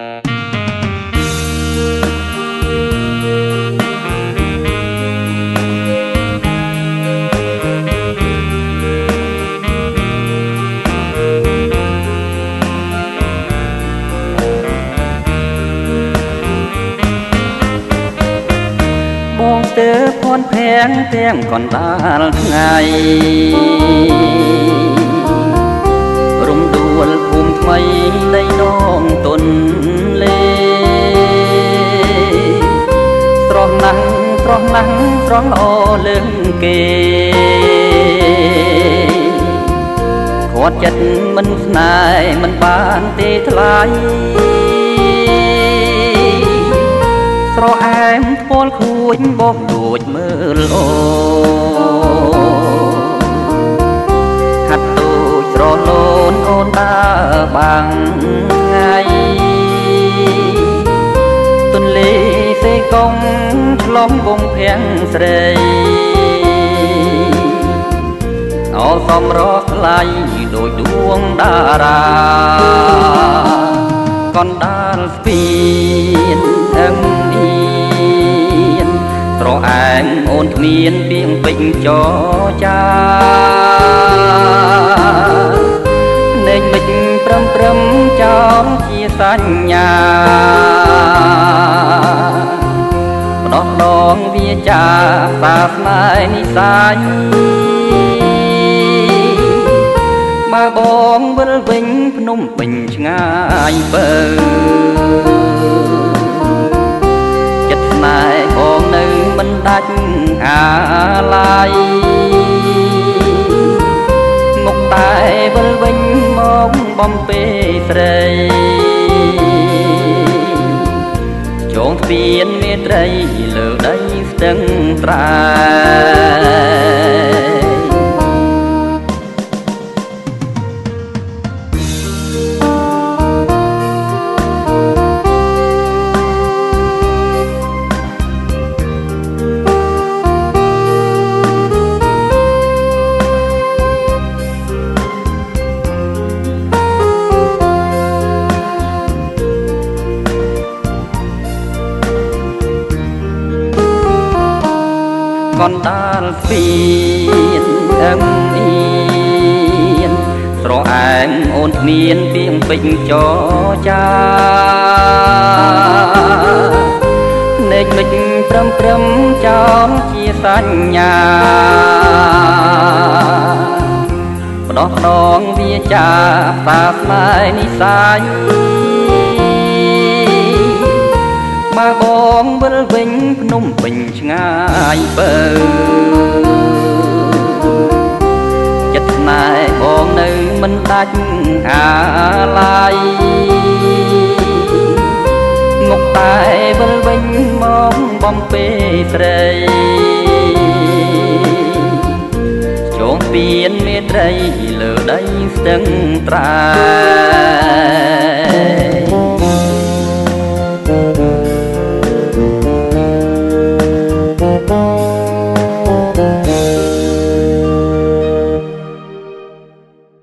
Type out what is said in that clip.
បងស្ទើភនភាំងទាំងកណ្ដាលថ្ងៃ ស្រស់ណាស់ស្រស់ណាស់ស្រស់ល្អលើងគេគាត់ចិត្តមិនស្នេហ៍មិនបានទេថ្លៃស្រអែមថ្ពាល់ខួចបោះលួចមើលអូហាត់ទូចស្រលូនអូនដើរបាំង កុងឆ្លងវងភាំងស្រីអសំរស់ថ្លៃដូចដួងតារាកណ្ដាលស្ពានអឹងអៀនត្រអែមអូនគ្មានពីងពេញចចានេញមិចព្រមព្រឹមចោលជាសញ្ញាផ្ដោះដ ងវាចាសាស្នេហ៍និស័យបើបងវិលវិញភ្នំពេញឆ្ងាយបើចិត្តស្នេហ៍បងនៅមិនដាច់អាឡ័យមុខតែវិលវិញមកបំពេស្រី ចងស្ពានមេត្រីលើដីស្ទឹងត្រែ កណ្ដាលស្ពានអឹងអៀនស្រអែមអូនគ្មានពីងពេញចចានេកមិចព្រមព្រឹមចោលជាសញ្ញាផ្ដោះដងវាចាសាស្នេហ៍និស័យ បើបងវិលវិញភ្នំពេញឆ្ងាយបើចិត្តស្នេហ៍បងនៅមិនដាច់អាឡ័យមុខតែវិលវិញមកបំពេស្រីចងស្ពានមេត្រីលើដីស្ទឹងត្រែ